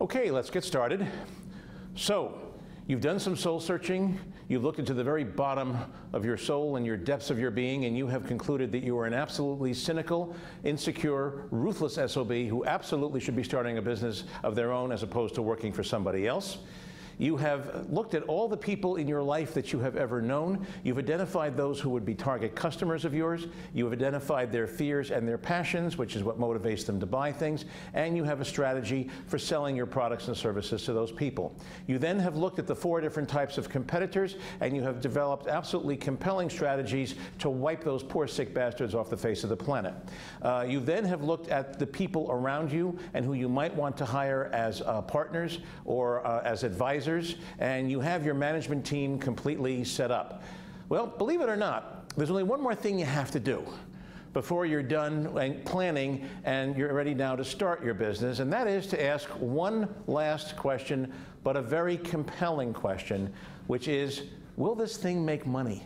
Okay, let's get started. So, you've done some soul searching, you've looked into the very bottom of your soul and your depths of your being, and you have concluded that you are an absolutely cynical, insecure, ruthless SOB who absolutely should be starting a business of their own as opposed to working for somebody else. You have looked at all the people in your life that you have ever known. You've identified those who would be target customers of yours. You have identified their fears and their passions, which is what motivates them to buy things. And you have a strategy for selling your products and services to those people. You then have looked at the four different types of competitors, and you have developed absolutely compelling strategies to wipe those poor sick bastards off the face of the planet. Uh, you then have looked at the people around you and who you might want to hire as uh, partners or uh, as advisors advisors, and you have your management team completely set up. Well, believe it or not, there's only one more thing you have to do before you're done planning and you're ready now to start your business, and that is to ask one last question, but a very compelling question, which is, will this thing make money?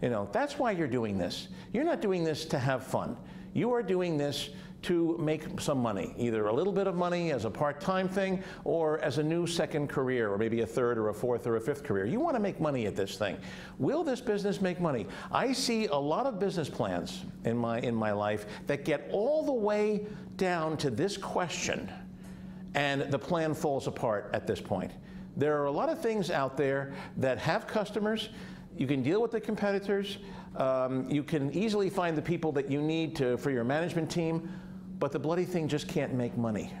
You know, that's why you're doing this. You're not doing this to have fun. You are doing this to make some money, either a little bit of money as a part-time thing or as a new second career or maybe a third or a fourth or a fifth career. You want to make money at this thing. Will this business make money? I see a lot of business plans in my, in my life that get all the way down to this question and the plan falls apart at this point. There are a lot of things out there that have customers. You can deal with the competitors. Um, you can easily find the people that you need to, for your management team but the bloody thing just can't make money.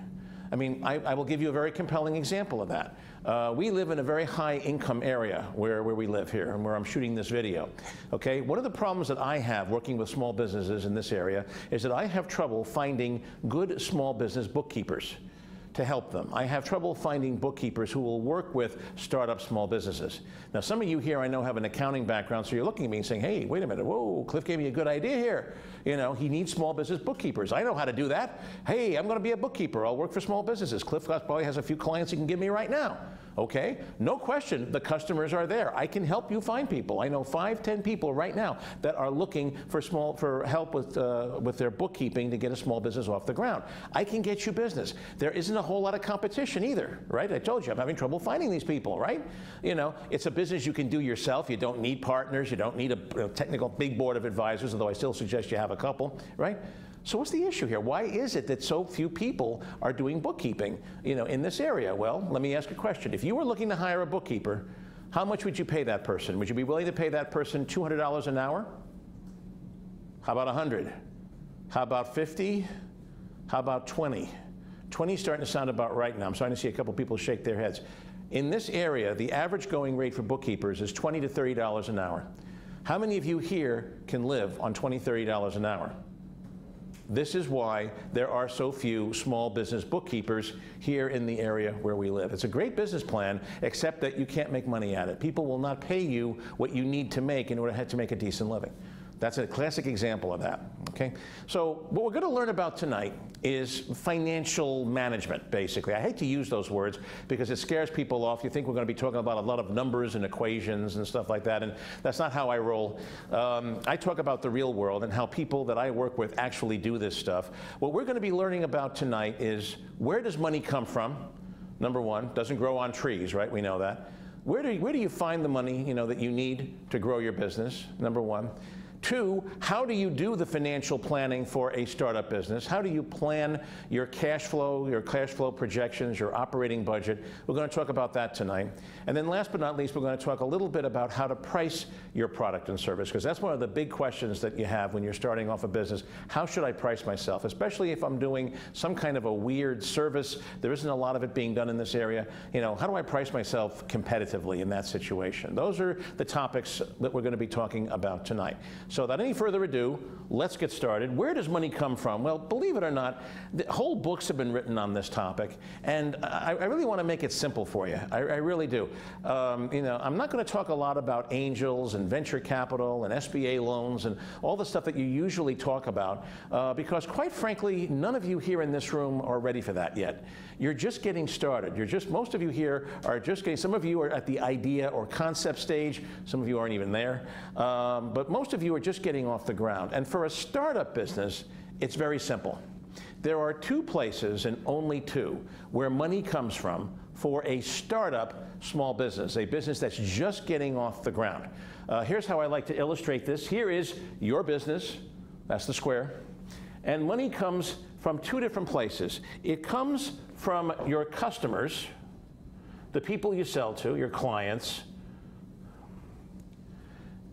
I mean, I, I, will give you a very compelling example of that. Uh, we live in a very high income area where, where we live here and where I'm shooting this video. Okay, one of the problems that I have working with small businesses in this area is that I have trouble finding good small business bookkeepers to help them. I have trouble finding bookkeepers who will work with startup small businesses. Now, some of you here I know have an accounting background, so you're looking at me and saying, hey, wait a minute, whoa, Cliff gave me a good idea here. You know, he needs small business bookkeepers. I know how to do that. Hey, I'm going to be a bookkeeper. I'll work for small businesses. Cliff probably has a few clients he can give me right now. Okay? No question, the customers are there. I can help you find people. I know five, ten people right now that are looking for small for help with uh, with their bookkeeping to get a small business off the ground. I can get you business. There isn't a whole lot of competition either, right? I told you I'm having trouble finding these people, right? You know, it's a business you can do yourself. You don't need partners. You don't need a, a technical big board of advisors, although I still suggest you have a couple, right? So what's the issue here? Why is it that so few people are doing bookkeeping, you know, in this area? Well, let me ask a question. If you were looking to hire a bookkeeper, how much would you pay that person? Would you be willing to pay that person $200 an hour? How about 100? How about 50? How about 20? 20 is starting to sound about right now. I'm starting to see a couple people shake their heads. In this area, the average going rate for bookkeepers is 20 to $30 an hour. How many of you here can live on $20, $30 an hour? This is why there are so few small business bookkeepers here in the area where we live. It's a great business plan, except that you can't make money at it. People will not pay you what you need to make in order to make a decent living. That's a classic example of that. Okay? So what we're going to learn about tonight is financial management, basically. I hate to use those words because it scares people off. You think we're going to be talking about a lot of numbers and equations and stuff like that, and that's not how I roll. Um, I talk about the real world and how people that I work with actually do this stuff. What we're going to be learning about tonight is where does money come from? Number one, doesn't grow on trees, right? We know that. Where do, you, where do you find the money you know, that you need to grow your business? Number one. Two, how do you do the financial planning for a startup business? How do you plan your cash flow, your cash flow projections, your operating budget? We're going to talk about that tonight. And then last but not least, we're going to talk a little bit about how to price your product and service, because that's one of the big questions that you have when you're starting off a business. How should I price myself, especially if I'm doing some kind of a weird service? There isn't a lot of it being done in this area. You know, how do I price myself competitively in that situation? Those are the topics that we're going to be talking about tonight. So without any further ado, let's get started. Where does money come from? Well, believe it or not, whole books have been written on this topic, and I, I really want to make it simple for you. I, I really do. Um, you know, I'm not going to talk a lot about angels and venture capital and SBA loans and all the stuff that you usually talk about, uh, because quite frankly, none of you here in this room are ready for that yet. You're just getting started. You're just, most of you here are just getting, some of you are at the idea or concept stage, some of you aren't even there, um, but most of you are just getting off the ground. And for a startup business, it's very simple. There are two places, and only two, where money comes from for a startup small business, a business that's just getting off the ground. Uh, here's how I like to illustrate this. Here is your business, that's the square, and money comes from two different places. It comes from your customers, the people you sell to, your clients,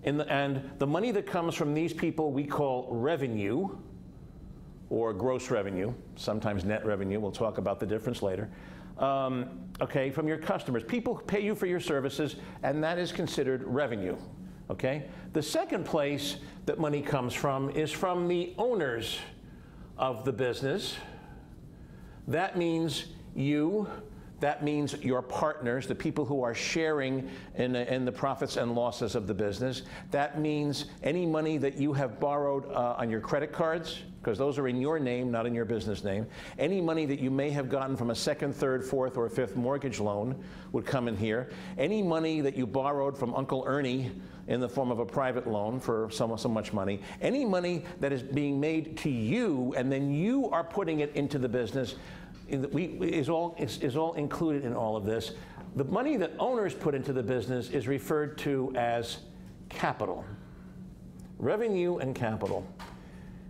the, and the money that comes from these people we call revenue or gross revenue, sometimes net revenue. We'll talk about the difference later. Um, okay, from your customers. People pay you for your services, and that is considered revenue. Okay? The second place that money comes from is from the owners of the business. That means you, that means your partners, the people who are sharing in, in the profits and losses of the business. That means any money that you have borrowed uh, on your credit cards, because those are in your name, not in your business name. Any money that you may have gotten from a second, third, fourth, or fifth mortgage loan would come in here. Any money that you borrowed from Uncle Ernie in the form of a private loan for so, so much money. Any money that is being made to you and then you are putting it into the business we, is, all, is, is all included in all of this. The money that owners put into the business is referred to as capital. Revenue and capital.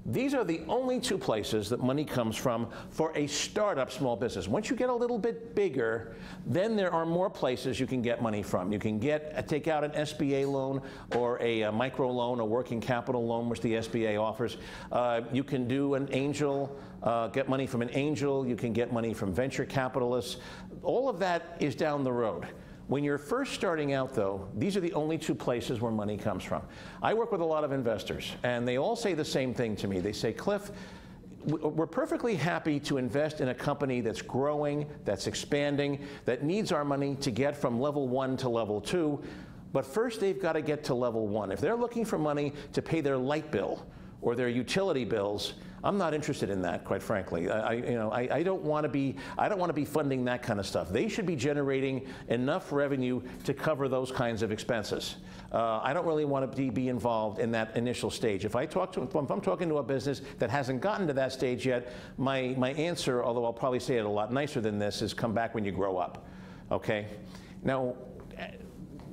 These are the only two places that money comes from for a startup small business. Once you get a little bit bigger, then there are more places you can get money from. You can get uh, take out an SBA loan or a, a, micro loan, a working capital loan, which the SBA offers. Uh, you can do an angel, uh, get money from an angel. You can get money from venture capitalists. All of that is down the road. When you're first starting out, though, these are the only two places where money comes from. I work with a lot of investors, and they all say the same thing to me. They say, Cliff, we're perfectly happy to invest in a company that's growing, that's expanding, that needs our money to get from level one to level two. But first, they've got to get to level one. If they're looking for money to pay their light bill or their utility bills, I'm not interested in that, quite frankly. I, you know, I, I don't want to be, I don't want to be funding that kind of stuff. They should be generating enough revenue to cover those kinds of expenses. Uh, I don't really want to be, be involved in that initial stage. If I talk to, if I'm talking to a business that hasn't gotten to that stage yet, my, my answer, although I'll probably say it a lot nicer than this, is come back when you grow up. Okay? Now,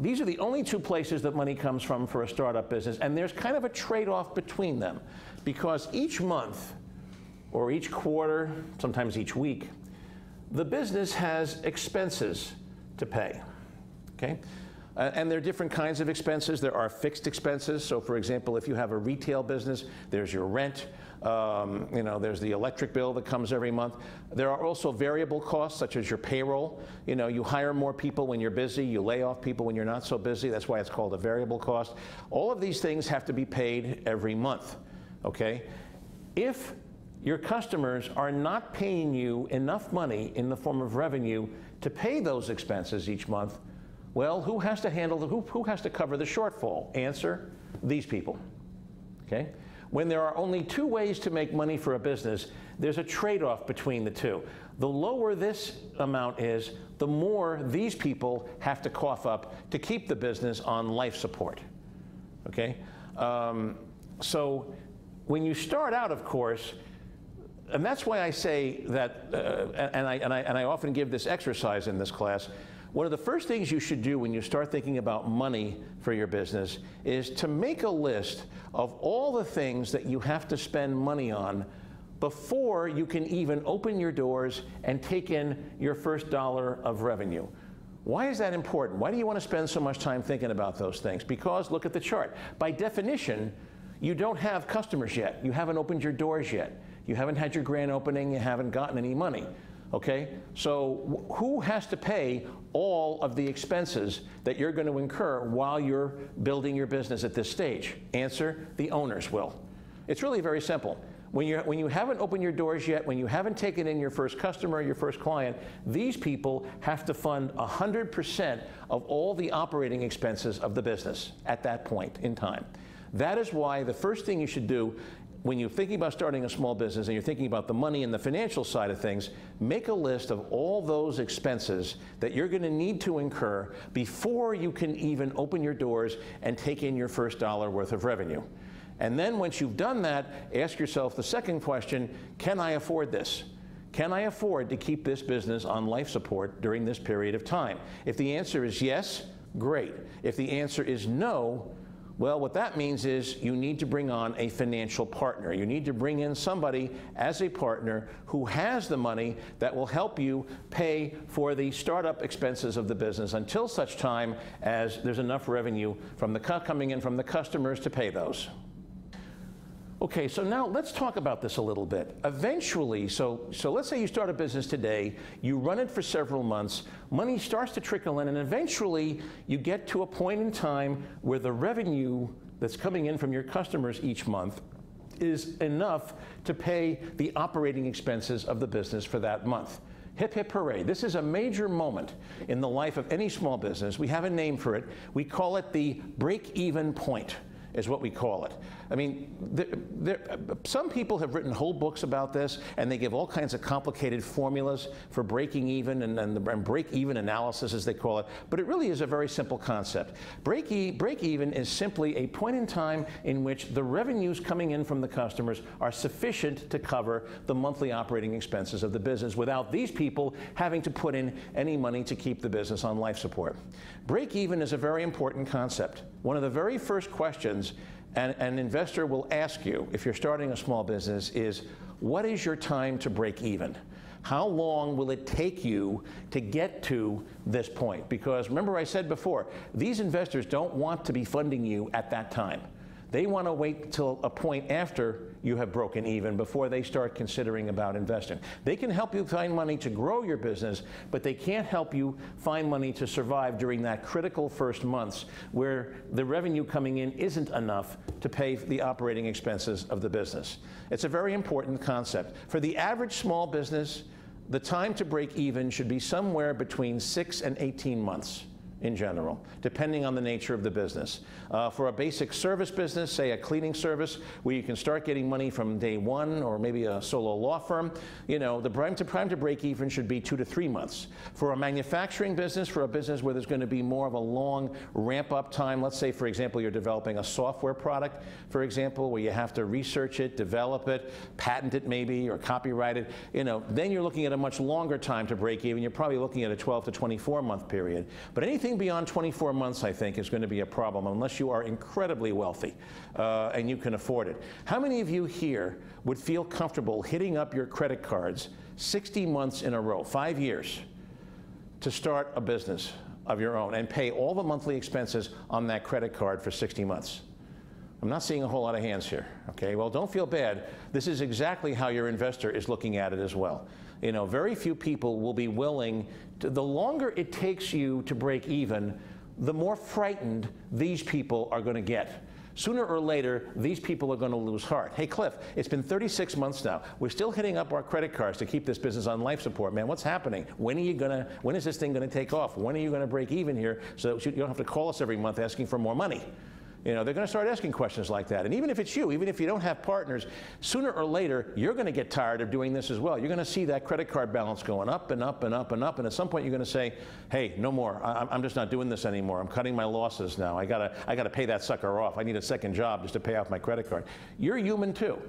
these are the only two places that money comes from for a startup business, and there's kind of a trade off between them because each month or each quarter, sometimes each week, the business has expenses to pay. Okay? And there are different kinds of expenses. There are fixed expenses. So, for example, if you have a retail business, there's your rent. Um, you know, there's the electric bill that comes every month. There are also variable costs, such as your payroll. You know, you hire more people when you're busy. You lay off people when you're not so busy. That's why it's called a variable cost. All of these things have to be paid every month okay? If your customers are not paying you enough money in the form of revenue to pay those expenses each month, well, who has to handle the, who, who has to cover the shortfall? Answer, these people, okay? When there are only two ways to make money for a business, there's a trade-off between the two. The lower this amount is, the more these people have to cough up to keep the business on life support, okay? Um, so when you start out, of course, and that's why I say that, uh, and, I, and, I, and I often give this exercise in this class, one of the first things you should do when you start thinking about money for your business is to make a list of all the things that you have to spend money on before you can even open your doors and take in your first dollar of revenue. Why is that important? Why do you want to spend so much time thinking about those things? Because look at the chart. By definition, you don't have customers yet. You haven't opened your doors yet. You haven't had your grand opening. You haven't gotten any money. Okay? So who has to pay all of the expenses that you're going to incur while you're building your business at this stage? Answer, the owners will. It's really very simple. When, you when you haven't opened your doors yet, when you haven't taken in your first customer, your first client, these people have to fund 100% of all the operating expenses of the business at that point in time. That is why the first thing you should do when you're thinking about starting a small business and you're thinking about the money and the financial side of things, make a list of all those expenses that you're going to need to incur before you can even open your doors and take in your first dollar worth of revenue. And then once you've done that, ask yourself the second question, can I afford this? Can I afford to keep this business on life support during this period of time? If the answer is yes, great. If the answer is no, well, what that means is you need to bring on a financial partner. You need to bring in somebody as a partner who has the money that will help you pay for the startup expenses of the business until such time as there's enough revenue from the coming in from the customers to pay those. Okay, so now let's talk about this a little bit. Eventually, so, so let's say you start a business today, you run it for several months, money starts to trickle in, and eventually you get to a point in time where the revenue that's coming in from your customers each month is enough to pay the operating expenses of the business for that month. Hip hip hooray. This is a major moment in the life of any small business. We have a name for it. We call it the break even point is what we call it. I mean, there, there, some people have written whole books about this, and they give all kinds of complicated formulas for breaking even and, and, the, and break even analysis, as they call it. But it really is a very simple concept. Break, e break even is simply a point in time in which the revenues coming in from the customers are sufficient to cover the monthly operating expenses of the business without these people having to put in any money to keep the business on life support. Break even is a very important concept. One of the very first questions an, an investor will ask you, if you're starting a small business, is what is your time to break even? How long will it take you to get to this point? Because remember I said before, these investors don't want to be funding you at that time. They want to wait until a point after you have broken even before they start considering about investing. They can help you find money to grow your business, but they can't help you find money to survive during that critical first months where the revenue coming in isn't enough to pay the operating expenses of the business. It's a very important concept. For the average small business, the time to break even should be somewhere between 6 and 18 months in general, depending on the nature of the business. Uh, for a basic service business, say a cleaning service, where you can start getting money from day one, or maybe a solo law firm, you know, the prime to prime to break even should be two to three months. For a manufacturing business, for a business where there's going to be more of a long ramp up time, let's say, for example, you're developing a software product, for example, where you have to research it, develop it, patent it maybe, or copyright it, you know, then you're looking at a much longer time to break even. You're probably looking at a 12 to 24 month period. But anything anything beyond 24 months, I think, is going to be a problem unless you are incredibly wealthy uh, and you can afford it. How many of you here would feel comfortable hitting up your credit cards 60 months in a row, five years, to start a business of your own and pay all the monthly expenses on that credit card for 60 months? I'm not seeing a whole lot of hands here. Okay, well, don't feel bad. This is exactly how your investor is looking at it as well. You know, very few people will be willing to, the longer it takes you to break even, the more frightened these people are going to get. Sooner or later, these people are going to lose heart. Hey, Cliff, it's been 36 months now. We're still hitting up our credit cards to keep this business on life support. Man, what's happening? When are you going to, when is this thing going to take off? When are you going to break even here so that you don't have to call us every month asking for more money? You know, they're going to start asking questions like that. And even if it's you, even if you don't have partners, sooner or later, you're going to get tired of doing this as well. You're going to see that credit card balance going up and up and up and up. And at some point, you're going to say, hey, no more. I, am just not doing this anymore. I'm cutting my losses now. I got to I gotta pay that sucker off. I need a second job just to pay off my credit card. You're human too.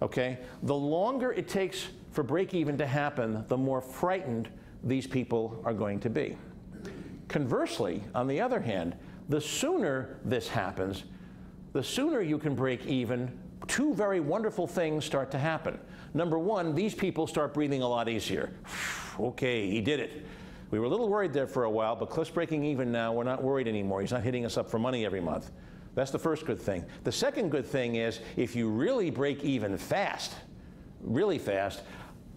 Okay? The longer it takes for break even to happen, the more frightened these people are going to be. Conversely, on the other hand, the sooner this happens, the sooner you can break even, two very wonderful things start to happen. Number one, these people start breathing a lot easier. okay, he did it. We were a little worried there for a while, but Cliff's breaking even now. We're not worried anymore. He's not hitting us up for money every month. That's the first good thing. The second good thing is if you really break even fast, really fast,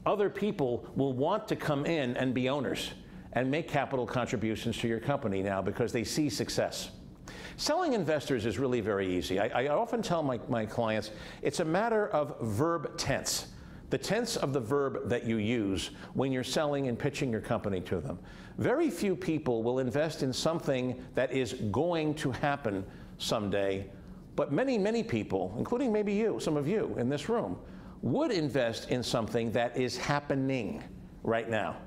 other people will want to come in and be owners and make capital contributions to your company now because they see success. Selling investors is really very easy. I, I, often tell my, my clients it's a matter of verb tense, the tense of the verb that you use when you're selling and pitching your company to them. Very few people will invest in something that is going to happen someday, but many, many people, including maybe you, some of you in this room, would invest in something that is happening right now.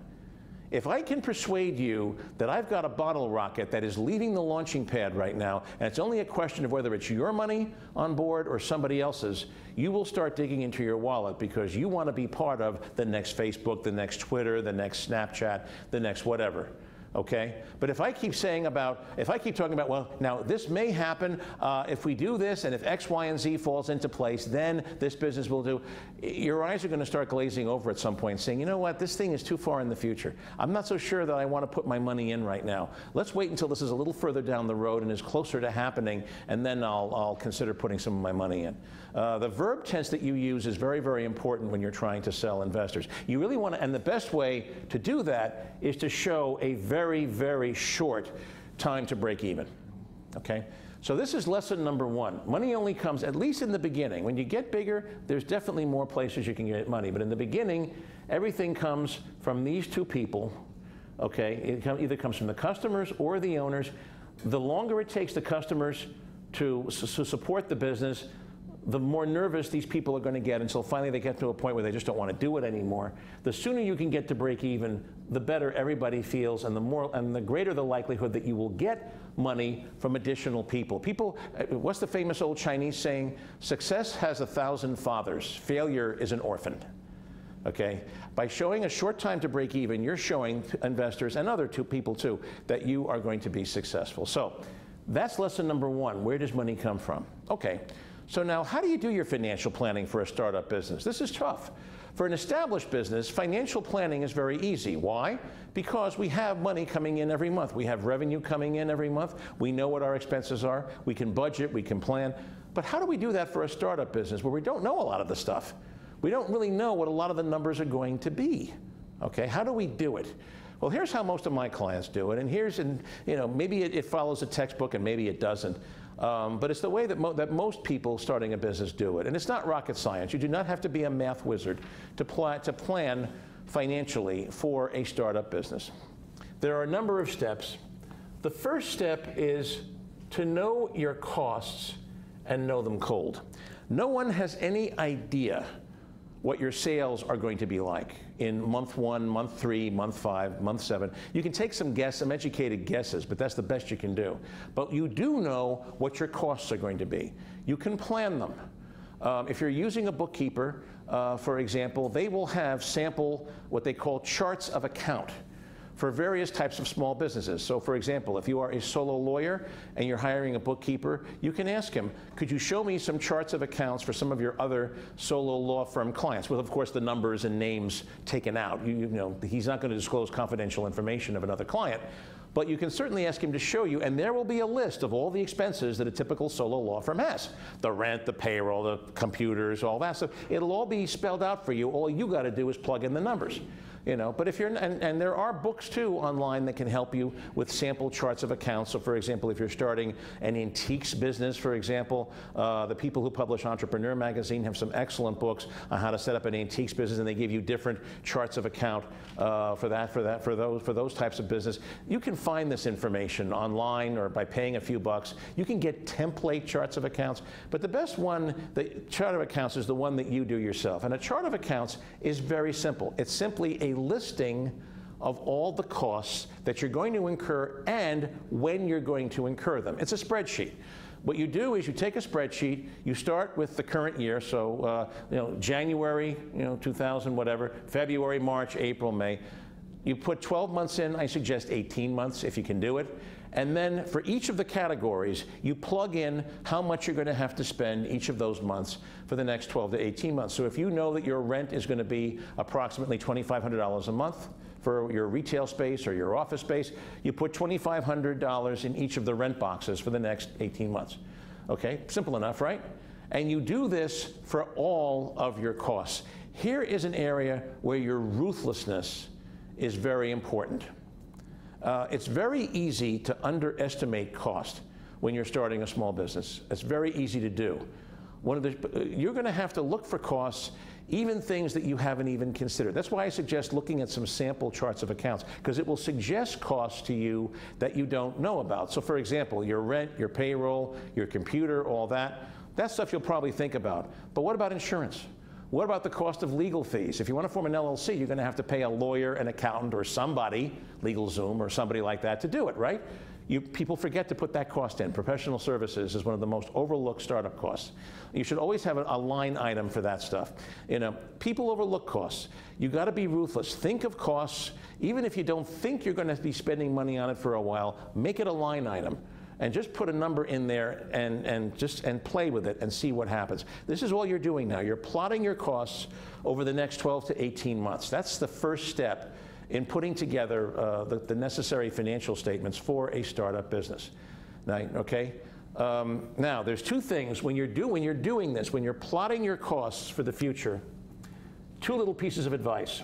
If I can persuade you that I've got a bottle rocket that is leaving the launching pad right now, and it's only a question of whether it's your money on board or somebody else's, you will start digging into your wallet because you want to be part of the next Facebook, the next Twitter, the next Snapchat, the next whatever okay? But if I keep saying about, if I keep talking about, well, now this may happen uh, if we do this, and if X, Y, and Z falls into place, then this business will do. Your eyes are going to start glazing over at some point, saying, you know what, this thing is too far in the future. I'm not so sure that I want to put my money in right now. Let's wait until this is a little further down the road and is closer to happening, and then I'll, I'll consider putting some of my money in. Uh, the verb tense that you use is very, very important when you're trying to sell investors. You really want to, and the best way to do that is to show a very, very very short time to break even. Okay? So this is lesson number one. Money only comes, at least in the beginning. When you get bigger, there's definitely more places you can get money. But in the beginning, everything comes from these two people. Okay? It either comes from the customers or the owners. The longer it takes the customers to, to support the business, the more nervous these people are going to get until finally they get to a point where they just don't want to do it anymore. The sooner you can get to break even, the better everybody feels, and the more and the greater the likelihood that you will get money from additional people. People, uh, what's the famous old Chinese saying? Success has a thousand fathers. Failure is an orphan. Okay, by showing a short time to break even, you're showing investors and other two people too that you are going to be successful. So, that's lesson number one. Where does money come from? Okay. So now, how do you do your financial planning for a startup business? This is tough. For an established business, financial planning is very easy. Why? Because we have money coming in every month. We have revenue coming in every month. We know what our expenses are. We can budget, we can plan. But how do we do that for a startup business where we don't know a lot of the stuff? We don't really know what a lot of the numbers are going to be. Okay, how do we do it? Well, here's how most of my clients do it, and here's, and you know, maybe it, it follows a textbook and maybe it doesn't. Um, but it's the way that, mo that most people starting a business do it. And it's not rocket science. You do not have to be a math wizard to, pl to plan financially for a startup business. There are a number of steps. The first step is to know your costs and know them cold. No one has any idea what your sales are going to be like in month one, month three, month five, month seven. You can take some guess, some educated guesses, but that's the best you can do. But you do know what your costs are going to be. You can plan them. Um, if you're using a bookkeeper, uh, for example, they will have sample what they call charts of account for various types of small businesses. So for example, if you are a solo lawyer and you're hiring a bookkeeper, you can ask him, could you show me some charts of accounts for some of your other solo law firm clients, with of course the numbers and names taken out. You, you know, he's not going to disclose confidential information of another client, but you can certainly ask him to show you, and there will be a list of all the expenses that a typical solo law firm has. The rent, the payroll, the computers, all that stuff. It'll all be spelled out for you. All you got to do is plug in the numbers you know, but if you're, and, and there are books too online that can help you with sample charts of accounts. So for example, if you're starting an antiques business, for example, uh, the people who publish Entrepreneur Magazine have some excellent books on how to set up an antiques business, and they give you different charts of account uh, for that, for that, for those, for those types of business. You can find this information online or by paying a few bucks. You can get template charts of accounts, but the best one, the chart of accounts, is the one that you do yourself. And a chart of accounts is very simple. It's simply a listing of all the costs that you're going to incur and when you're going to incur them. It's a spreadsheet. What you do is you take a spreadsheet, you start with the current year, so uh, you know January, you know 2000, whatever, February, March, April, May. You put 12 months in. I suggest 18 months if you can do it. And then for each of the categories, you plug in how much you're going to have to spend each of those months for the next 12 to 18 months. So if you know that your rent is going to be approximately $2,500 a month for your retail space or your office space, you put $2,500 in each of the rent boxes for the next 18 months. Okay, simple enough, right? And you do this for all of your costs. Here is an area where your ruthlessness is very important. Uh, it's very easy to underestimate cost when you're starting a small business. It's very easy to do. One of the, uh, you're going to have to look for costs, even things that you haven't even considered. That's why I suggest looking at some sample charts of accounts, because it will suggest costs to you that you don't know about. So, for example, your rent, your payroll, your computer, all that, that stuff you'll probably think about. But what about insurance? What about the cost of legal fees? If you want to form an LLC, you're going to have to pay a lawyer, an accountant, or somebody, LegalZoom or somebody like that, to do it, right? You, people forget to put that cost in. Professional services is one of the most overlooked startup costs. You should always have a, a line item for that stuff. You know, people overlook costs. You got to be ruthless. Think of costs, even if you don't think you're going to be spending money on it for a while. Make it a line item and just put a number in there and, and just and play with it and see what happens. This is all you're doing now. You're plotting your costs over the next 12 to 18 months. That's the first step in putting together uh, the, the, necessary financial statements for a startup business. Now, okay? Um, now, there's two things when you're, do, when you're doing this, when you're plotting your costs for the future, two little pieces of advice.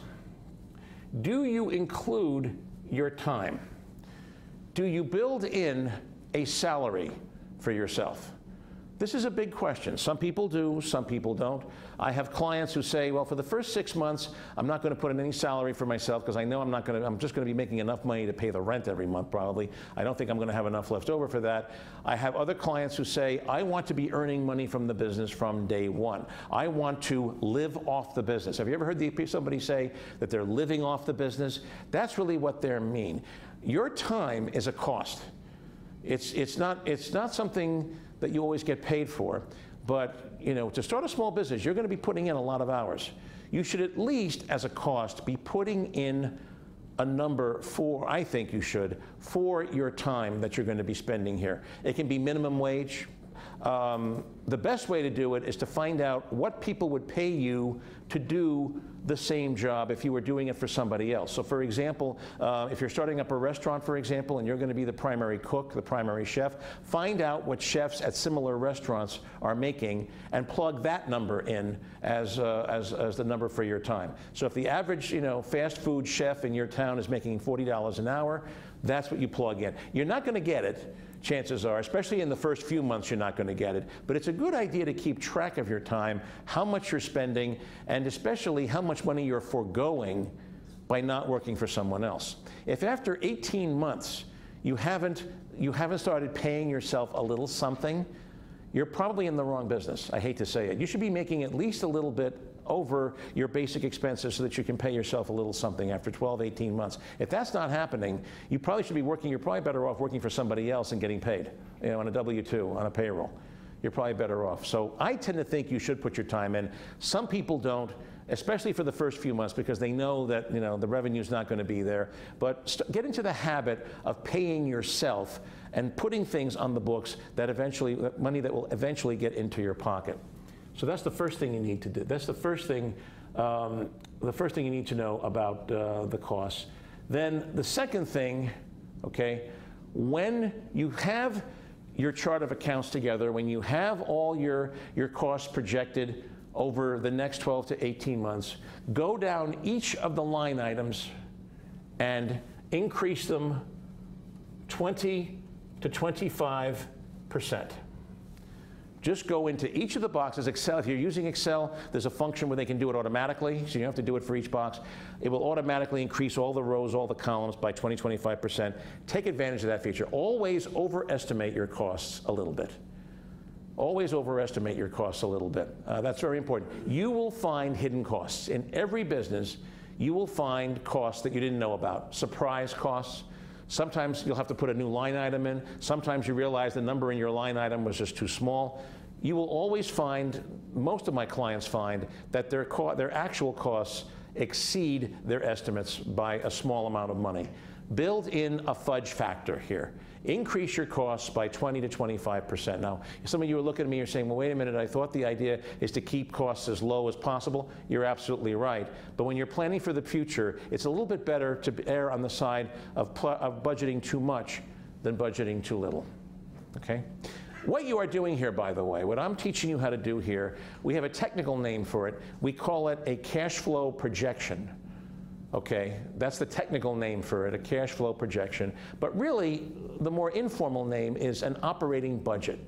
Do you include your time? Do you build in a salary for yourself? This is a big question. Some people do, some people don't. I have clients who say, well, for the first six months, I'm not going to put in any salary for myself because I know I'm not going to, I'm just going to be making enough money to pay the rent every month probably. I don't think I'm going to have enough left over for that. I have other clients who say, I want to be earning money from the business from day one. I want to live off the business. Have you ever heard the, somebody say that they're living off the business? That's really what they mean. Your time is a cost. It's, it's, not, it's not something that you always get paid for. But you know, to start a small business, you're going to be putting in a lot of hours. You should at least, as a cost, be putting in a number for, I think you should, for your time that you're going to be spending here. It can be minimum wage. Um, the best way to do it is to find out what people would pay you to do the same job if you were doing it for somebody else. So for example, uh, if you're starting up a restaurant, for example, and you're going to be the primary cook, the primary chef, find out what chefs at similar restaurants are making and plug that number in as, uh, as, as the number for your time. So if the average you know, fast food chef in your town is making $40 an hour, that's what you plug in. You're not going to get it chances are, especially in the first few months, you're not going to get it. But it's a good idea to keep track of your time, how much you're spending, and especially how much money you're foregoing by not working for someone else. If after 18 months you haven't, you haven't started paying yourself a little something, you're probably in the wrong business. I hate to say it. You should be making at least a little bit over your basic expenses so that you can pay yourself a little something after 12, 18 months. If that's not happening, you probably should be working, you're probably better off working for somebody else and getting paid, you know, on a W-2, on a payroll. You're probably better off. So I tend to think you should put your time in. Some people don't, especially for the first few months because they know that, you know, the revenue's not going to be there. But get into the habit of paying yourself and putting things on the books that eventually, money that will eventually get into your pocket. So that's the first thing you need to do. That's the first thing, um, the first thing you need to know about uh, the costs. Then the second thing, okay, when you have your chart of accounts together, when you have all your, your costs projected over the next 12 to 18 months, go down each of the line items and increase them 20 to 25 percent. Just go into each of the boxes. Excel, if you're using Excel, there's a function where they can do it automatically, so you don't have to do it for each box. It will automatically increase all the rows, all the columns by 20, 25%. Take advantage of that feature. Always overestimate your costs a little bit. Always overestimate your costs a little bit. Uh, that's very important. You will find hidden costs. In every business, you will find costs that you didn't know about. Surprise costs, Sometimes you'll have to put a new line item in. Sometimes you realize the number in your line item was just too small. You will always find, most of my clients find, that their, their actual costs exceed their estimates by a small amount of money. Build in a fudge factor here. Increase your costs by 20 to 25%. Now, some of you are looking at me, you're saying, well, wait a minute, I thought the idea is to keep costs as low as possible. You're absolutely right. But when you're planning for the future, it's a little bit better to err on the side of, of budgeting too much than budgeting too little. Okay? What you are doing here, by the way, what I'm teaching you how to do here, we have a technical name for it. We call it a cash flow projection. Okay, that's the technical name for it, a cash flow projection. But really, the more informal name is an operating budget.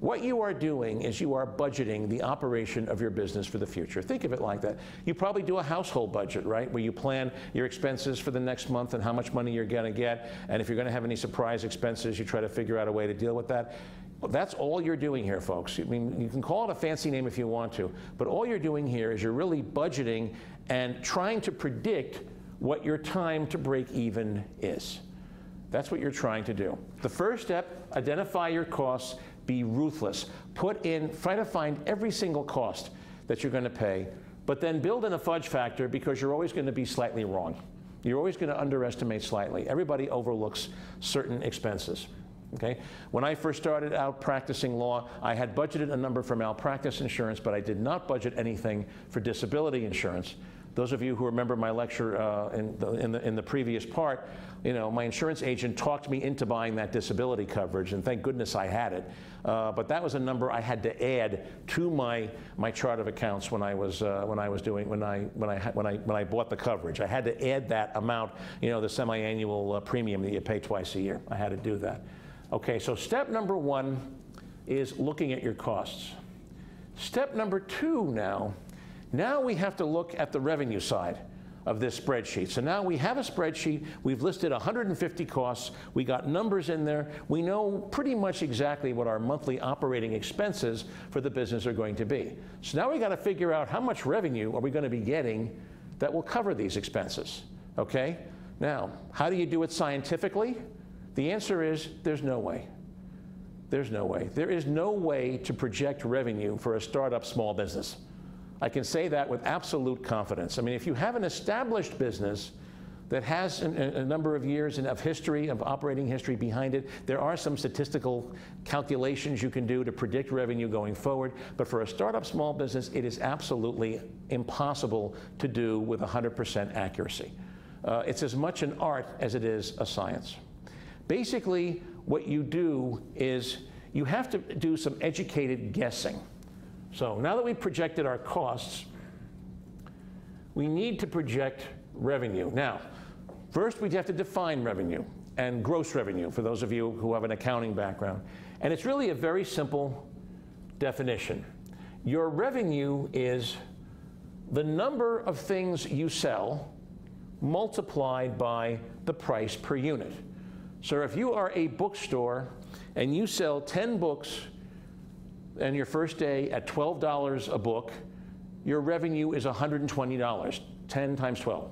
What you are doing is you are budgeting the operation of your business for the future. Think of it like that. You probably do a household budget, right? Where you plan your expenses for the next month and how much money you're going to get. And if you're going to have any surprise expenses, you try to figure out a way to deal with that. That's all you're doing here, folks. I mean, you can call it a fancy name if you want to, but all you're doing here is you're really budgeting and trying to predict what your time to break even is. That's what you're trying to do. The first step, identify your costs, be ruthless. Put in, try to find every single cost that you're going to pay, but then build in a fudge factor because you're always going to be slightly wrong. You're always going to underestimate slightly. Everybody overlooks certain expenses. Okay? When I first started out practicing law, I had budgeted a number for malpractice insurance, but I did not budget anything for disability insurance. Those of you who remember my lecture uh, in, the, in, the, in the previous part, you know, my insurance agent talked me into buying that disability coverage, and thank goodness I had it. Uh, but that was a number I had to add to my, my chart of accounts when I was uh, when I was doing when I when I when I when I bought the coverage. I had to add that amount, you know, the semi-annual uh, premium that you pay twice a year. I had to do that. Okay, so step number one is looking at your costs. Step number two now, now we have to look at the revenue side of this spreadsheet. So now we have a spreadsheet, we've listed 150 costs, we got numbers in there, we know pretty much exactly what our monthly operating expenses for the business are going to be. So now we got to figure out how much revenue are we going to be getting that will cover these expenses, okay? Now, how do you do it scientifically? The answer is there's no way. There's no way. There is no way to project revenue for a startup small business. I can say that with absolute confidence. I mean, if you have an established business that has a, number of years of history, of operating history behind it, there are some statistical calculations you can do to predict revenue going forward. But for a startup small business, it is absolutely impossible to do with 100% accuracy. Uh, it's as much an art as it is a science. Basically, what you do is you have to do some educated guessing. So now that we've projected our costs, we need to project revenue. Now, first we have to define revenue and gross revenue for those of you who have an accounting background. And it's really a very simple definition. Your revenue is the number of things you sell multiplied by the price per unit. So if you are a bookstore and you sell 10 books and your first day at $12 a book, your revenue is $120, 10 times 12.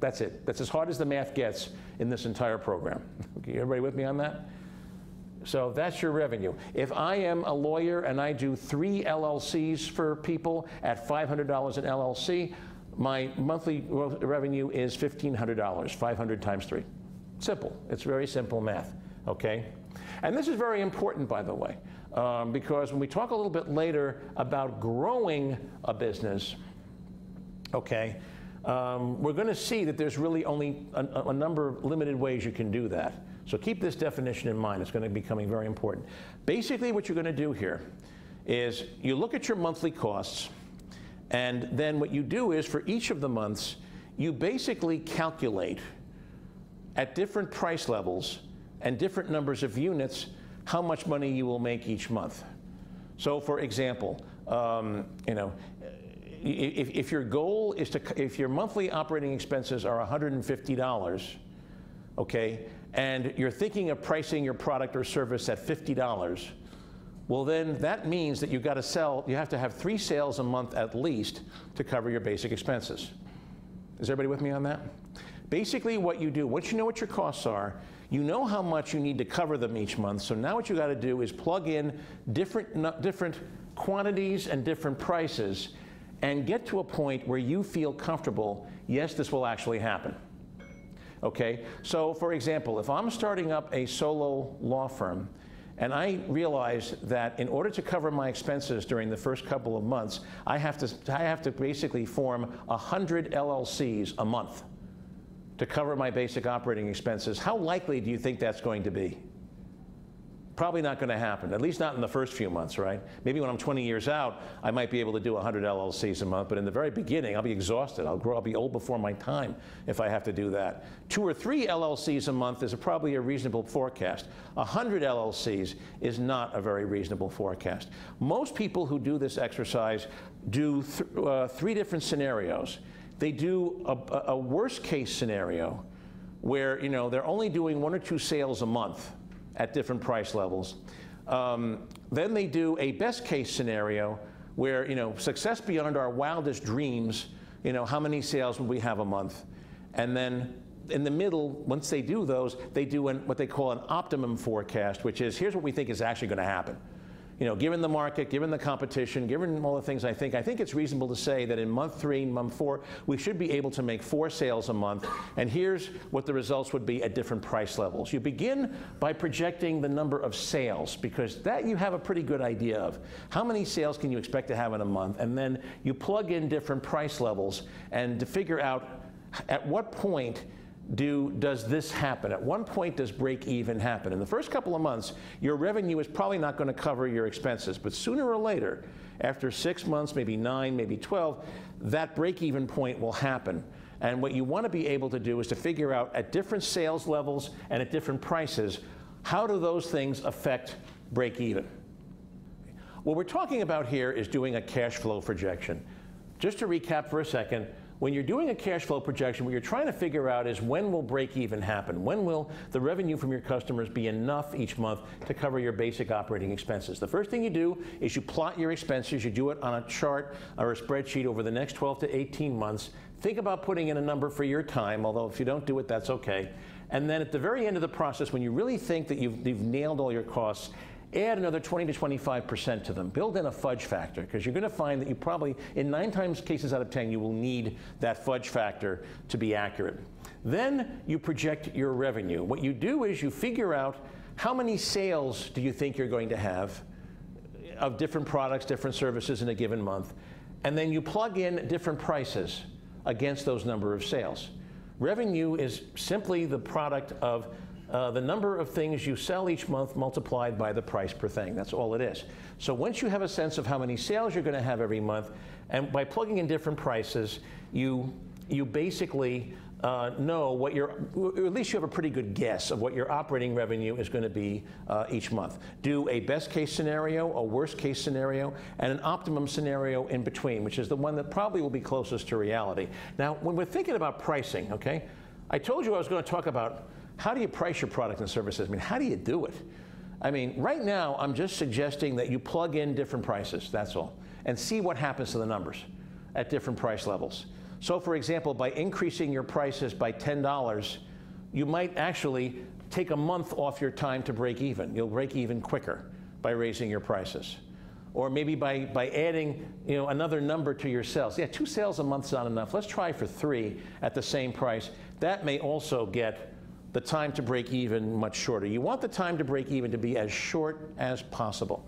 That's it. That's as hard as the math gets in this entire program. Okay, everybody with me on that? So that's your revenue. If I am a lawyer and I do three LLCs for people at $500 an LLC, my monthly revenue is $1,500, 500 times three. Simple. It's very simple math, okay? And this is very important, by the way, um, because when we talk a little bit later about growing a business, okay, um, we're going to see that there's really only a, a, number of limited ways you can do that. So keep this definition in mind. It's going to be becoming very important. Basically, what you're going to do here is you look at your monthly costs, and then what you do is for each of the months, you basically calculate at different price levels and different numbers of units how much money you will make each month. So for example, um, you know, if, if, your goal is to, if your monthly operating expenses are $150, okay, and you're thinking of pricing your product or service at $50, well then that means that you've got to sell, you have to have three sales a month at least to cover your basic expenses. Is everybody with me on that? Basically what you do, once you know what your costs are, you know how much you need to cover them each month. So now what you got to do is plug in different, different quantities and different prices and get to a point where you feel comfortable, yes, this will actually happen. Okay, so for example, if I'm starting up a solo law firm and I realize that in order to cover my expenses during the first couple of months, I have to, I have to basically form 100 LLCs a month to cover my basic operating expenses, how likely do you think that's going to be? Probably not going to happen, at least not in the first few months, right? Maybe when I'm 20 years out, I might be able to do 100 LLCs a month, but in the very beginning, I'll be exhausted. I'll grow, I'll be old before my time if I have to do that. Two or three LLCs a month is a, probably a reasonable forecast. 100 LLCs is not a very reasonable forecast. Most people who do this exercise do th uh, three different scenarios they do a, a worst case scenario where you know they're only doing one or two sales a month at different price levels. Um, then they do a best case scenario where, you know, success beyond our wildest dreams, you know, how many sales will we have a month? And then in the middle, once they do those, they do an, what they call an optimum forecast, which is here's what we think is actually going to happen you know, given the market, given the competition, given all the things I think, I think it's reasonable to say that in month three, month four, we should be able to make four sales a month. And here's what the results would be at different price levels. You begin by projecting the number of sales because that you have a pretty good idea of. How many sales can you expect to have in a month? And then you plug in different price levels and to figure out at what point do, does this happen? At one point does break even happen? In the first couple of months, your revenue is probably not going to cover your expenses, but sooner or later, after six months, maybe nine, maybe 12, that break even point will happen. And what you want to be able to do is to figure out at different sales levels and at different prices, how do those things affect break even? What we're talking about here is doing a cash flow projection. Just to recap for a second, when you're doing a cash flow projection, what you're trying to figure out is when will break even happen? When will the revenue from your customers be enough each month to cover your basic operating expenses? The first thing you do is you plot your expenses. You do it on a chart or a spreadsheet over the next 12 to 18 months. Think about putting in a number for your time, although if you don't do it, that's okay. And then at the very end of the process, when you really think that you've, you've nailed all your costs, add another 20 to 25% to them. Build in a fudge factor because you're going to find that you probably, in nine times cases out of 10, you will need that fudge factor to be accurate. Then you project your revenue. What you do is you figure out how many sales do you think you're going to have of different products, different services in a given month, and then you plug in different prices against those number of sales. Revenue is simply the product of uh, the number of things you sell each month multiplied by the price per thing. That's all it is. So once you have a sense of how many sales you're going to have every month, and by plugging in different prices, you, you basically uh, know what your, or at least you have a pretty good guess of what your operating revenue is going to be uh, each month. Do a best case scenario, a worst case scenario, and an optimum scenario in between, which is the one that probably will be closest to reality. Now, when we're thinking about pricing, okay, I told you I was going to talk about how do you price your product and services? I mean, how do you do it? I mean, right now, I'm just suggesting that you plug in different prices, that's all, and see what happens to the numbers at different price levels. So, for example, by increasing your prices by $10, you might actually take a month off your time to break even. You'll break even quicker by raising your prices. Or maybe by, by adding you know, another number to your sales. Yeah, two sales a month is not enough. Let's try for three at the same price. That may also get the time to break even much shorter. You want the time to break even to be as short as possible.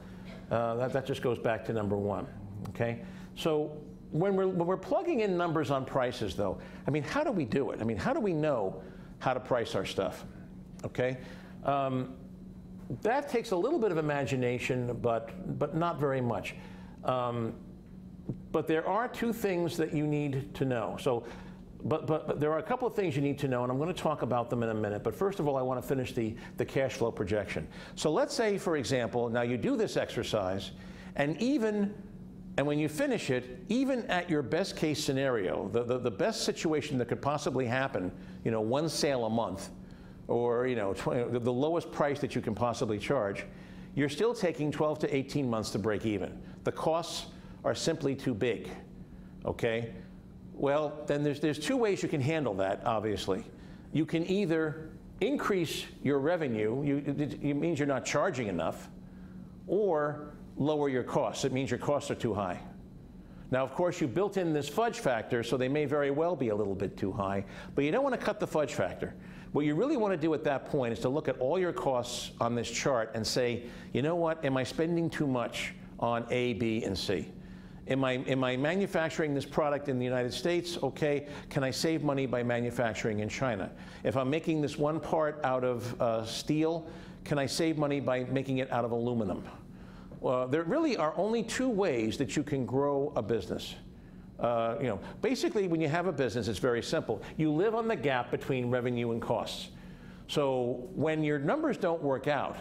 Uh, that, that just goes back to number one, okay? So when we're, when we're plugging in numbers on prices though, I mean, how do we do it? I mean, how do we know how to price our stuff, okay? Um, that takes a little bit of imagination, but, but not very much. Um, but there are two things that you need to know. So but, but, but, there are a couple of things you need to know, and I'm going to talk about them in a minute. But first of all, I want to finish the, the cash flow projection. So let's say, for example, now you do this exercise, and even, and when you finish it, even at your best case scenario, the, the, the best situation that could possibly happen, you know, one sale a month, or, you know, 20, the lowest price that you can possibly charge, you're still taking 12 to 18 months to break even. The costs are simply too big, okay? Well, then there's, there's two ways you can handle that, obviously. You can either increase your revenue, you, it, it means you're not charging enough, or lower your costs. It means your costs are too high. Now, of course, you built in this fudge factor, so they may very well be a little bit too high, but you don't want to cut the fudge factor. What you really want to do at that point is to look at all your costs on this chart and say, you know what, am I spending too much on A, B, and C? Am I, am I manufacturing this product in the United States? Okay, can I save money by manufacturing in China? If I'm making this one part out of uh, steel, can I save money by making it out of aluminum? There really are only two ways that you can grow a business. Uh, you know, basically, when you have a business, it's very simple. You live on the gap between revenue and costs. So when your numbers don't work out,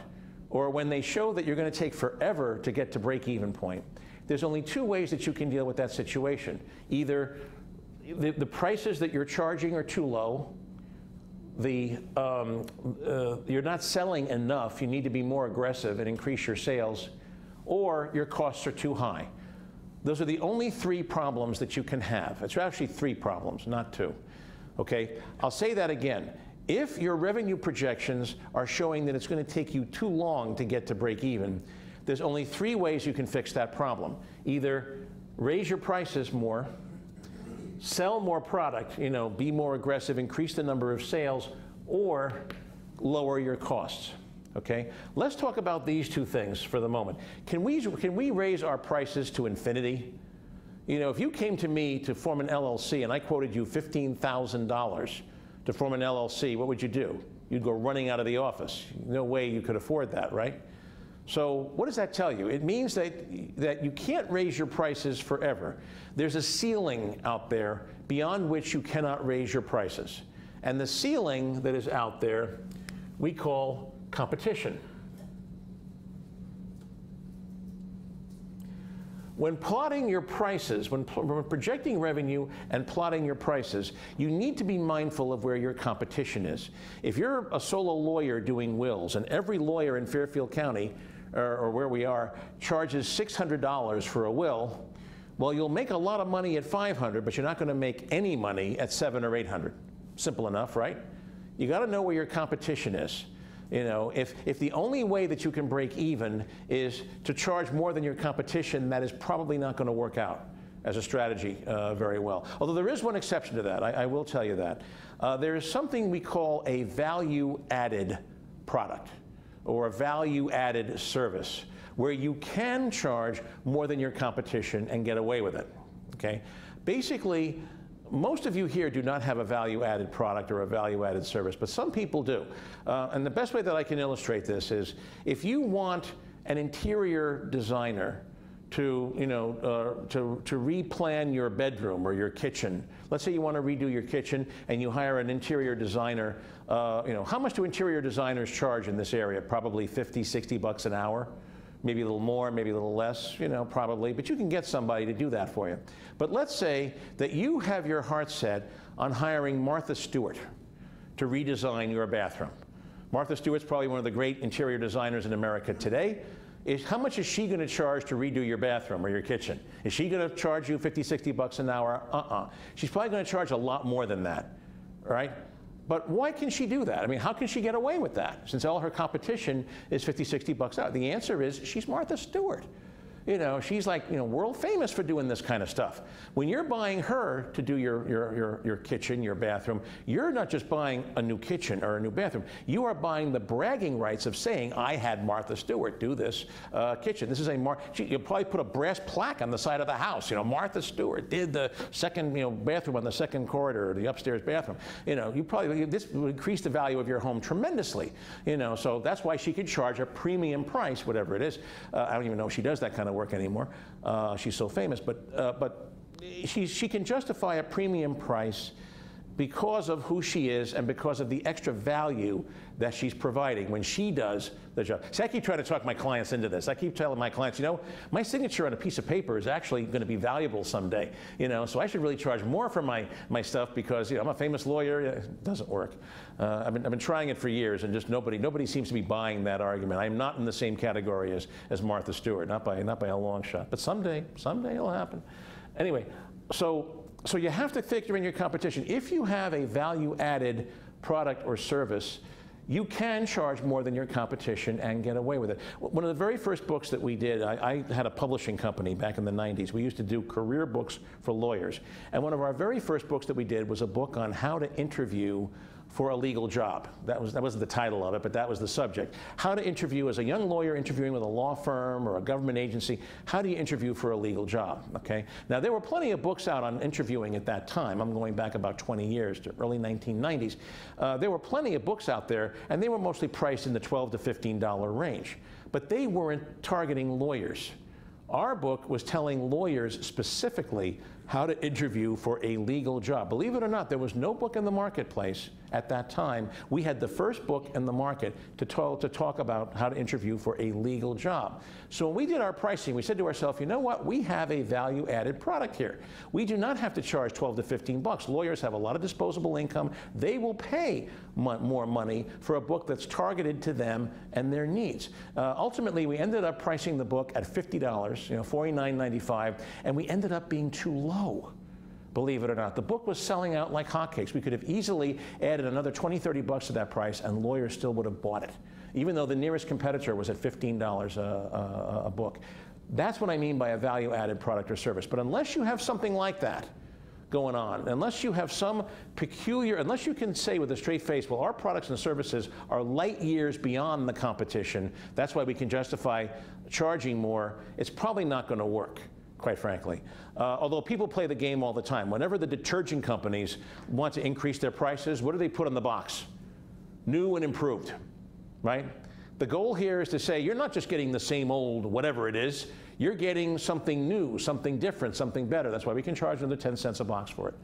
or when they show that you're going to take forever to get to break-even point, there's only two ways that you can deal with that situation. Either the, the prices that you're charging are too low, the, um, uh, you're not selling enough, you need to be more aggressive and increase your sales, or your costs are too high. Those are the only three problems that you can have. It's actually three problems, not two. Okay? I'll say that again. If your revenue projections are showing that it's going to take you too long to get to break even, there's only three ways you can fix that problem. Either raise your prices more, sell more product, you know, be more aggressive, increase the number of sales, or lower your costs. Okay? Let's talk about these two things for the moment. Can we, can we raise our prices to infinity? You know, if you came to me to form an LLC and I quoted you $15,000 to form an LLC, what would you do? You'd go running out of the office. No way you could afford that, right? So what does that tell you? It means that, that you can't raise your prices forever. There's a ceiling out there beyond which you cannot raise your prices. And the ceiling that is out there we call competition. When plotting your prices, when, when, projecting revenue and plotting your prices, you need to be mindful of where your competition is. If you're a solo lawyer doing wills, and every lawyer in Fairfield County, or, or where we are, charges $600 for a will, well, you'll make a lot of money at 500, but you're not going to make any money at seven or 800. Simple enough, right? You got to know where your competition is. You know, if, if the only way that you can break even is to charge more than your competition, that is probably not going to work out as a strategy uh, very well. Although there is one exception to that, I, I will tell you that. Uh, there is something we call a value added product or a value added service where you can charge more than your competition and get away with it. Okay? Basically, most of you here do not have a value-added product or a value-added service, but some people do. Uh, and the best way that I can illustrate this is if you want an interior designer to, you know, uh, to, to replan your bedroom or your kitchen. Let's say you want to redo your kitchen and you hire an interior designer. Uh, you know, how much do interior designers charge in this area? Probably 50, 60 bucks an hour maybe a little more, maybe a little less, you know, probably, but you can get somebody to do that for you. But let's say that you have your heart set on hiring Martha Stewart to redesign your bathroom. Martha Stewart's probably one of the great interior designers in America today. Is, how much is she going to charge to redo your bathroom or your kitchen? Is she going to charge you 50, 60 bucks an hour? Uh-uh. She's probably going to charge a lot more than that, right? But why can she do that? I mean, how can she get away with that since all her competition is 50, 60 bucks out? The answer is she's Martha Stewart. You know, she's like, you know, world famous for doing this kind of stuff. When you're buying her to do your, your, your, your kitchen, your bathroom, you're not just buying a new kitchen or a new bathroom. You are buying the bragging rights of saying, I had Martha Stewart do this uh, kitchen. This is a, Mar you'll probably put a brass plaque on the side of the house. You know, Martha Stewart did the second, you know, bathroom on the second corridor, the upstairs bathroom. You know, you probably, this would increase the value of your home tremendously. You know, so that's why she could charge a premium price, whatever it is. Uh, I don't even know if she does that kind of work anymore. Uh, she's so famous, but, uh, but she, she can justify a premium price because of who she is and because of the extra value that she's providing when she does the job. See, I keep trying to talk my clients into this. I keep telling my clients, you know, my signature on a piece of paper is actually going to be valuable someday, you know, so I should really charge more for my, my stuff because, you know, I'm a famous lawyer. It doesn't work. Uh, I've, been, I've been trying it for years and just nobody, nobody seems to be buying that argument. I'm not in the same category as, as Martha Stewart, not by, not by a long shot, but someday, someday it'll happen. Anyway, so so you have to factor in your competition. If you have a value added product or service, you can charge more than your competition and get away with it. One of the very first books that we did, I, I, had a publishing company back in the 90s. We used to do career books for lawyers. And one of our very first books that we did was a book on how to interview for a legal job. That, was, that wasn't the title of it, but that was the subject. How to interview as a young lawyer interviewing with a law firm or a government agency, how do you interview for a legal job, okay? Now, there were plenty of books out on interviewing at that time. I'm going back about 20 years to early 1990s. Uh, there were plenty of books out there, and they were mostly priced in the 12 to $15 range. But they weren't targeting lawyers. Our book was telling lawyers specifically how to interview for a legal job. Believe it or not, there was no book in the marketplace at that time. We had the first book in the market to, talk, to talk about how to interview for a legal job. So when we did our pricing, we said to ourselves, you know what? We have a value added product here. We do not have to charge 12 to 15 bucks. Lawyers have a lot of disposable income. They will pay more money for a book that's targeted to them and their needs. Uh, ultimately, we ended up pricing the book at $50, you know, $49.95, and we ended up being too low believe it or not. The book was selling out like hotcakes. We could have easily added another 20, 30 bucks to that price and lawyers still would have bought it, even though the nearest competitor was at $15 a, a, a book. That's what I mean by a value added product or service. But unless you have something like that, going on. Unless you have some peculiar, unless you can say with a straight face, well, our products and services are light years beyond the competition, that's why we can justify charging more, it's probably not going to work quite frankly. Uh, although people play the game all the time. Whenever the detergent companies want to increase their prices, what do they put on the box? New and improved, right? The goal here is to say you're not just getting the same old whatever it is, you're getting something new, something different, something better. That's why we can charge another 10 cents a box for it.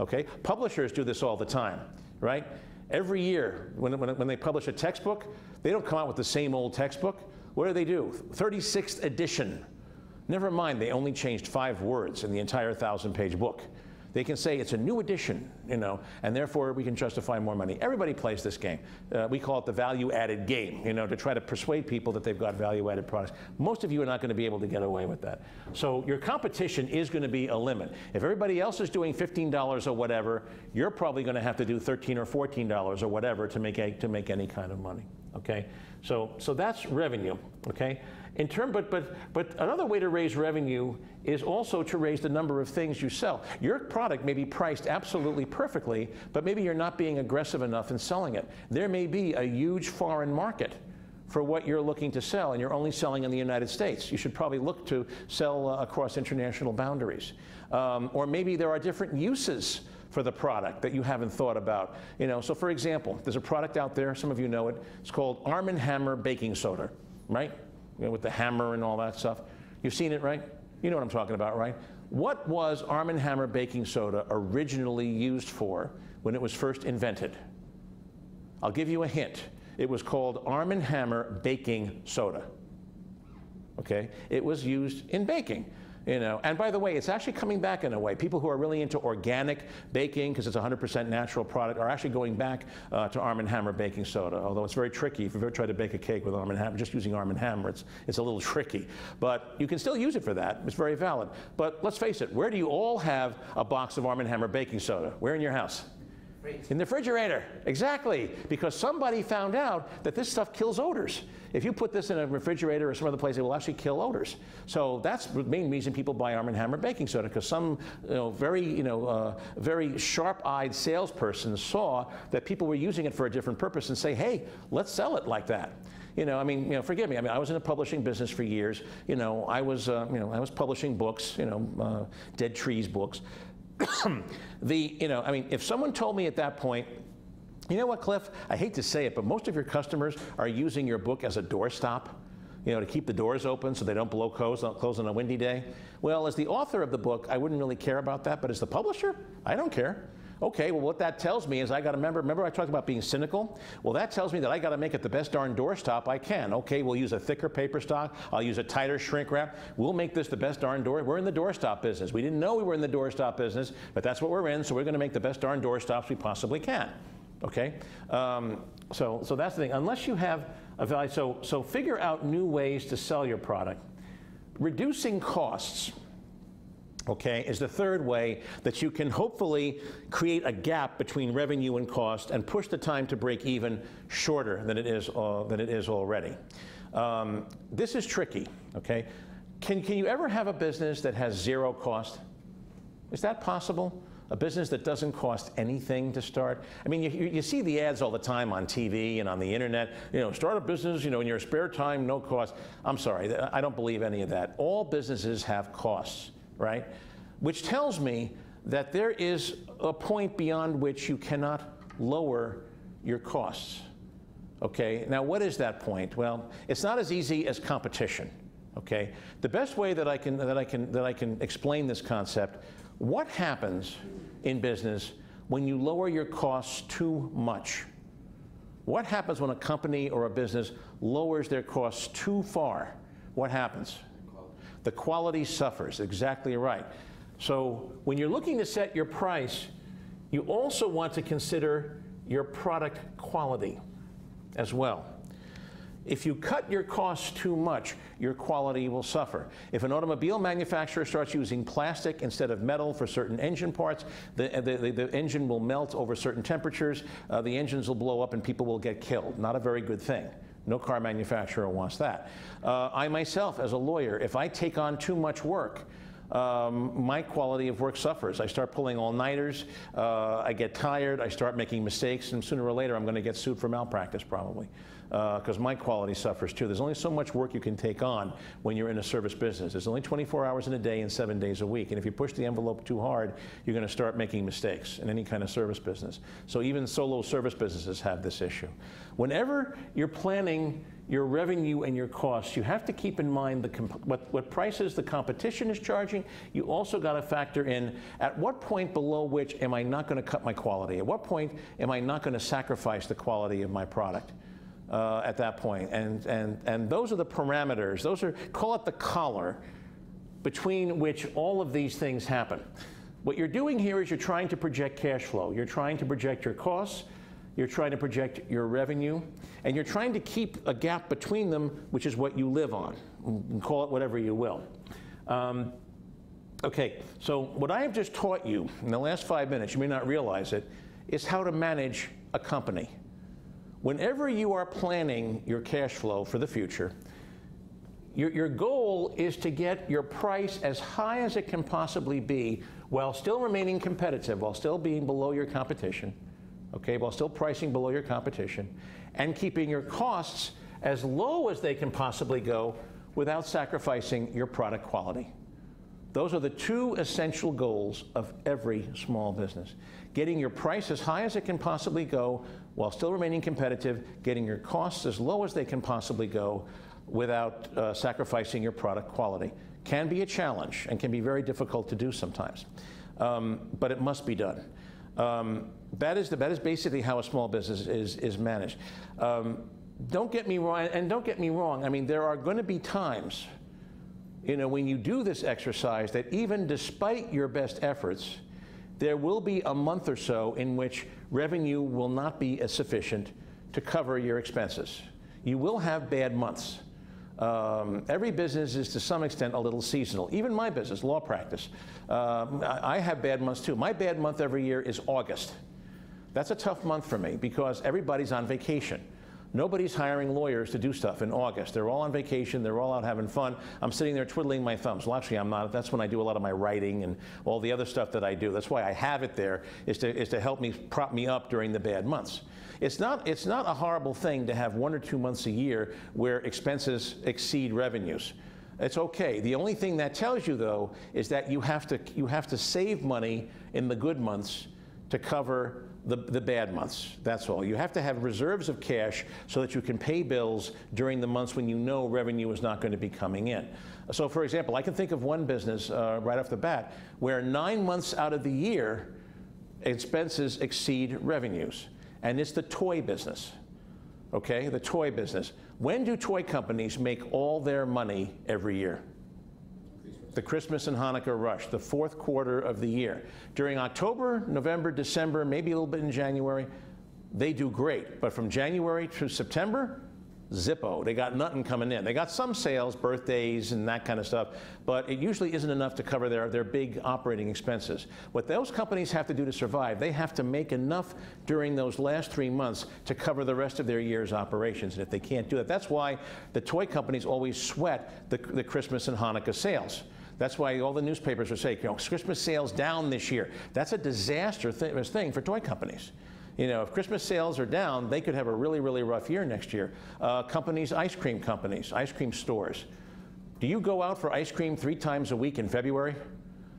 Okay? Publishers do this all the time, right? Every year, when, when, when they publish a textbook, they don't come out with the same old textbook. What do they do? 36th edition. Never mind, they only changed five words in the entire thousand page book. They can say it's a new edition, you know, and therefore we can justify more money. Everybody plays this game. Uh, we call it the value-added game, you know, to try to persuade people that they've got value-added products. Most of you are not going to be able to get away with that. So your competition is going to be a limit. If everybody else is doing $15 or whatever, you're probably going to have to do 13 or $14 or whatever to make, a, to make any kind of money. Okay, so so that's revenue. Okay, in term, but, but, but another way to raise revenue is also to raise the number of things you sell. Your product may be priced absolutely perfectly, but maybe you're not being aggressive enough in selling it. There may be a huge foreign market for what you're looking to sell, and you're only selling in the United States. You should probably look to sell uh, across international boundaries. Um, or maybe there are different uses for the product that you haven't thought about. You know, so for example, there's a product out there, some of you know it, it's called Arm & Hammer Baking Soda, right? You know, with the hammer and all that stuff. You've seen it, right? You know what I'm talking about, right? What was Arm & Hammer baking soda originally used for when it was first invented? I'll give you a hint. It was called Arm & Hammer baking soda. Okay? It was used in baking. You know, and by the way, it's actually coming back in a way. People who are really into organic baking, because it's a 100% natural product, are actually going back uh, to Arm & Hammer baking soda, although it's very tricky. If you've ever tried to bake a cake with Arm & Hammer, just using Arm & Hammer, it's, it's a little tricky. But you can still use it for that. It's very valid. But let's face it, where do you all have a box of Arm & Hammer baking soda? Where in your house? In the refrigerator, exactly. Because somebody found out that this stuff kills odors. If you put this in a refrigerator or some other place, it will actually kill odors. So that's the main reason people buy Arm & Hammer baking soda, because some you know, very, you know, uh, very sharp-eyed salesperson saw that people were using it for a different purpose and say, hey, let's sell it like that. You know, I mean, you know, forgive me. I mean, I was in the publishing business for years. You know, I was, uh, you know, I was publishing books. You know, uh, Dead Trees books. the, you know, I mean, if someone told me at that point, you know what, Cliff? I hate to say it, but most of your customers are using your book as a doorstop, you know, to keep the doors open so they don't blow close, close on a windy day. Well, as the author of the book, I wouldn't really care about that, but as the publisher, I don't care. Okay, well, what that tells me is I got to remember, remember I talked about being cynical? Well, that tells me that I got to make it the best darn doorstop I can. Okay, we'll use a thicker paper stock. I'll use a tighter shrink wrap. We'll make this the best darn door. We're in the doorstop business. We didn't know we were in the doorstop business, but that's what we're in, so we're going to make the best darn doorstops we possibly can. Okay? Um, so, so that's the thing. Unless you have a value, so, so figure out new ways to sell your product. Reducing costs okay, is the third way that you can hopefully create a gap between revenue and cost and push the time to break even shorter than it is, uh, than it is already. Um, this is tricky, okay? Can, can you ever have a business that has zero cost? Is that possible? A business that doesn't cost anything to start? I mean, you, you see the ads all the time on TV and on the internet. You know, start a business, you know, in your spare time, no cost. I'm sorry, I don't believe any of that. All businesses have costs right? Which tells me that there is a point beyond which you cannot lower your costs. Okay, now what is that point? Well, it's not as easy as competition. Okay, the best way that I can that I can that I can explain this concept. What happens in business when you lower your costs too much? What happens when a company or a business lowers their costs too far? What happens? The quality suffers, exactly right. So when you're looking to set your price, you also want to consider your product quality as well. If you cut your costs too much, your quality will suffer. If an automobile manufacturer starts using plastic instead of metal for certain engine parts, the, the, the, the engine will melt over certain temperatures, uh, the engines will blow up and people will get killed. Not a very good thing. No car manufacturer wants that. Uh, I myself, as a lawyer, if I take on too much work, um, my quality of work suffers. I start pulling all-nighters, uh, I get tired, I start making mistakes, and sooner or later I'm going to get sued for malpractice probably because uh, my quality suffers too. There's only so much work you can take on when you're in a service business. There's only 24 hours in a day and seven days a week. And if you push the envelope too hard, you're going to start making mistakes in any kind of service business. So even solo service businesses have this issue. Whenever you're planning your revenue and your costs, you have to keep in mind what, what prices the competition is charging. You also got to factor in at what point below which am I not going to cut my quality? At what point am I not going to sacrifice the quality of my product? Uh, at that point. And, and, and those are the parameters. Those are, call it the collar, between which all of these things happen. What you're doing here is you're trying to project cash flow. You're trying to project your costs. You're trying to project your revenue. And you're trying to keep a gap between them, which is what you live on. Call it whatever you will. Um, okay, so what I have just taught you in the last five minutes, you may not realize it, is how to manage a company. Whenever you are planning your cash flow for the future, your, your goal is to get your price as high as it can possibly be while still remaining competitive, while still being below your competition, okay, while still pricing below your competition, and keeping your costs as low as they can possibly go without sacrificing your product quality. Those are the two essential goals of every small business. Getting your price as high as it can possibly go while still remaining competitive, getting your costs as low as they can possibly go without uh, sacrificing your product quality. Can be a challenge and can be very difficult to do sometimes, um, but it must be done. Um, that, is the, that is basically how a small business is, is managed. Um, don't get me wrong, and don't get me wrong, I mean, there are going to be times you know, when you do this exercise, that even despite your best efforts, there will be a month or so in which revenue will not be as sufficient to cover your expenses. You will have bad months. Um, every business is to some extent a little seasonal. Even my business, law practice. Um, I, I have bad months too. My bad month every year is August. That's a tough month for me because everybody's on vacation. Nobody's hiring lawyers to do stuff in August. They're all on vacation. They're all out having fun. I'm sitting there twiddling my thumbs. Well, actually, I'm not. That's when I do a lot of my writing and all the other stuff that I do. That's why I have it there, is to, is to help me prop me up during the bad months. It's not, it's not a horrible thing to have one or two months a year where expenses exceed revenues. It's okay. The only thing that tells you, though, is that you have to, you have to save money in the good months to cover the, the bad months. That's all. You have to have reserves of cash so that you can pay bills during the months when you know revenue is not going to be coming in. So, for example, I can think of one business uh, right off the bat where nine months out of the year, expenses exceed revenues, and it's the toy business. Okay, the toy business. When do toy companies make all their money every year? The Christmas and Hanukkah rush, the fourth quarter of the year. During October, November, December, maybe a little bit in January, they do great. But from January to September, Zippo. They got nothing coming in. They got some sales, birthdays, and that kind of stuff, but it usually isn't enough to cover their, their big operating expenses. What those companies have to do to survive, they have to make enough during those last three months to cover the rest of their year's operations. And if they can't do that, that's why the toy companies always sweat the, the Christmas and Hanukkah sales. That's why all the newspapers are saying, you know, Christmas sales down this year. That's a disaster th thing for toy companies. You know, if Christmas sales are down, they could have a really, really rough year next year. Uh, companies, ice cream companies, ice cream stores. Do you go out for ice cream three times a week in February?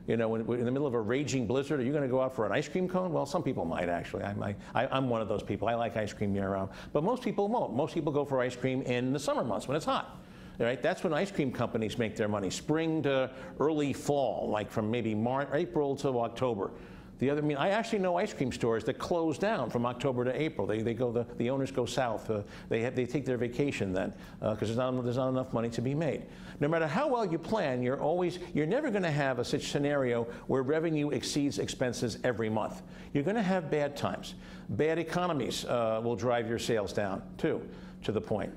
You know, in, in the middle of a raging blizzard, are you going to go out for an ice cream cone? Well, some people might actually. I, I'm one of those people. I like ice cream year round. But most people won't. Most people go for ice cream in the summer months when it's hot. Right, that's when ice cream companies make their money, spring to early fall, like from maybe March, April to October. The other, I mean, I actually know ice cream stores that close down from October to April. They, they go, the, the owners go south. Uh, they, have, they take their vacation then because uh, there's, not, there's not enough money to be made. No matter how well you plan, you're always, you're never going to have a such scenario where revenue exceeds expenses every month. You're going to have bad times. Bad economies uh, will drive your sales down too, to the point.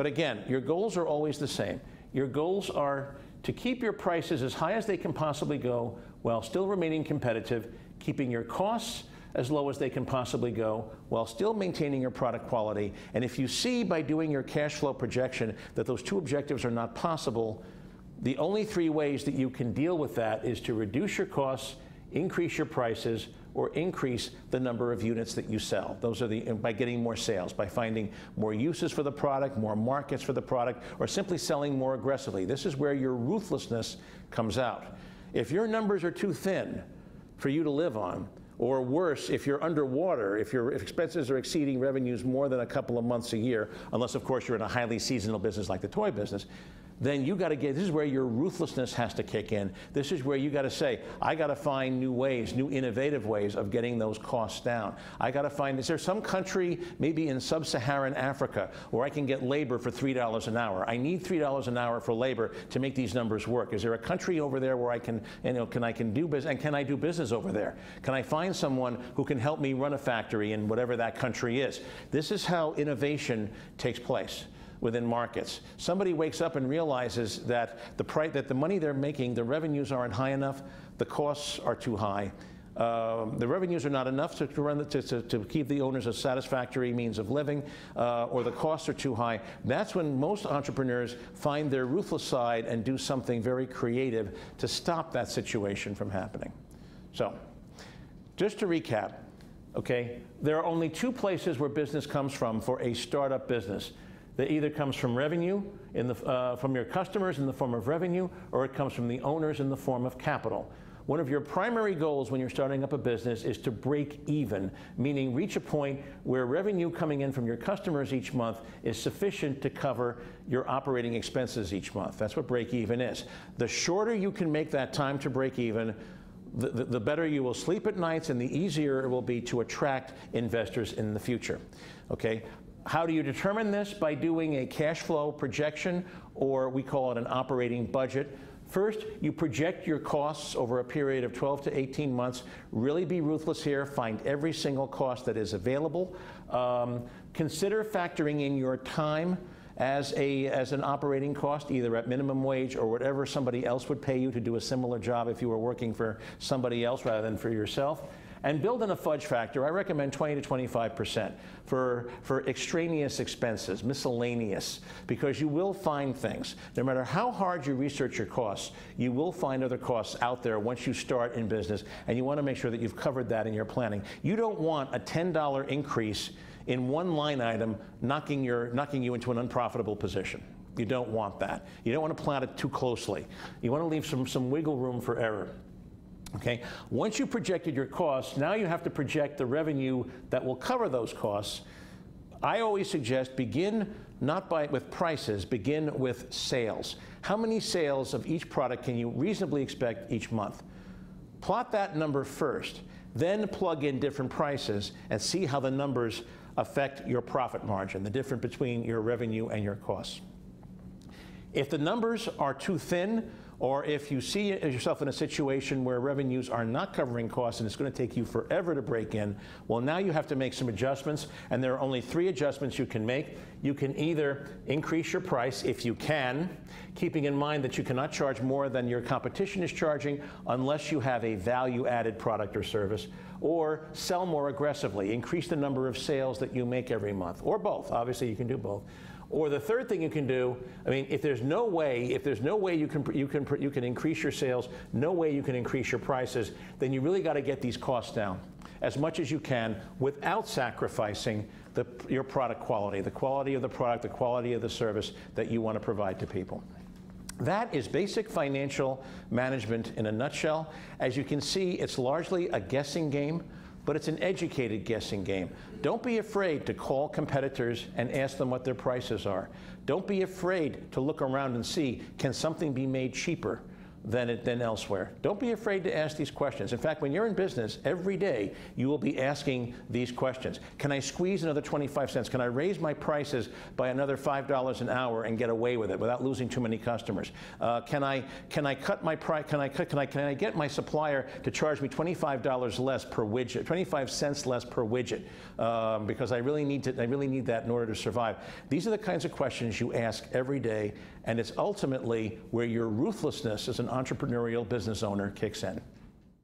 But again, your goals are always the same. Your goals are to keep your prices as high as they can possibly go while still remaining competitive keeping your costs as low as they can possibly go while still maintaining your product quality. And if you see by doing your cash flow projection that those two objectives are not possible, the only three ways that you can deal with that is to reduce your costs, increase your prices, or increase the number of units that you sell. Those are the by getting more sales, by finding more uses for the product, more markets for the product, or simply selling more aggressively. This is where your ruthlessness comes out. If your numbers are too thin, for you to live on. Or worse, if you're underwater, if your expenses are exceeding revenues more than a couple of months a year, unless, of course, you're in a highly seasonal business like the toy business, then you got to get, this is where your ruthlessness has to kick in. This is where you got to say, I got to find new ways, new innovative ways of getting those costs down. I got to find, is there some country, maybe in sub Saharan Africa, where I can get labor for $3 an hour? I need $3 an hour for labor to make these numbers work. Is there a country over there where I can, you know, can I can do business, and can I do business over there? Can I find someone who can help me run a factory in whatever that country is? This is how innovation takes place within markets. Somebody wakes up and realizes that the, that the money they're making, the revenues aren't high enough, the costs are too high. Um, the revenues are not enough to, to, run the, to, to, keep the owners a satisfactory means of living, uh, or the costs are too high. That's when most entrepreneurs find their ruthless side and do something very creative to stop that situation from happening. So, just to recap, okay, there are only two places where business comes from for a startup business that either comes from revenue the, uh, from your customers in the form of revenue or it comes from the owners in the form of capital. One of your primary goals when you're starting up a business is to break even, meaning reach a point where revenue coming in from your customers each month is sufficient to cover your operating expenses each month. That's what break even is. The shorter you can make that time to break even, the, the, the, better you will sleep at nights and the easier it will be to attract investors in the future. Okay, how do you determine this? By doing a cash flow projection, or we call it an operating budget. First, you project your costs over a period of 12 to 18 months. Really be ruthless here. Find every single cost that is available. Um, consider factoring in your time as, a, as an operating cost, either at minimum wage or whatever somebody else would pay you to do a similar job if you were working for somebody else rather than for yourself. And build in a fudge factor, I recommend 20 to 25% for, for extraneous expenses, miscellaneous, because you will find things. No matter how hard you research your costs, you will find other costs out there once you start in business, and you want to make sure that you've covered that in your planning. You don't want a $10 increase in one line item knocking, your, knocking you into an unprofitable position. You don't want that. You don't want to plan it too closely. You want to leave some, some wiggle room for error. Okay, once you projected your costs, now you have to project the revenue that will cover those costs. I always suggest begin not by, with prices, begin with sales. How many sales of each product can you reasonably expect each month? Plot that number first, then plug in different prices and see how the numbers affect your profit margin, the difference between your revenue and your costs. If the numbers are too thin, or if you see yourself in a situation where revenues are not covering costs and it's going to take you forever to break in, well, now you have to make some adjustments, and there are only three adjustments you can make. You can either increase your price if you can, keeping in mind that you cannot charge more than your competition is charging unless you have a value added product or service, or sell more aggressively, increase the number of sales that you make every month, or both. Obviously, you can do both. Or the third thing you can do, I mean, if there's no way, if there's no way you can you can you can increase your sales, no way you can increase your prices, then you really got to get these costs down as much as you can without sacrificing the, your product quality, the quality of the product, the quality of the service that you want to provide to people. That is basic financial management in a nutshell. As you can see, it's largely a guessing game but it's an educated guessing game. Don't be afraid to call competitors and ask them what their prices are. Don't be afraid to look around and see, can something be made cheaper? Than, it, than elsewhere. Don't be afraid to ask these questions. In fact, when you're in business, every day you will be asking these questions. Can I squeeze another 25 cents? Can I raise my prices by another $5 an hour and get away with it without losing too many customers? Uh, can, I, can I cut my price? Can I, cut, can, I, can I get my supplier to charge me $25 less per widget, 25 cents less per widget? Um, because I really, need to, I really need that in order to survive. These are the kinds of questions you ask every day, and it's ultimately where your ruthlessness as an entrepreneurial business owner kicks in.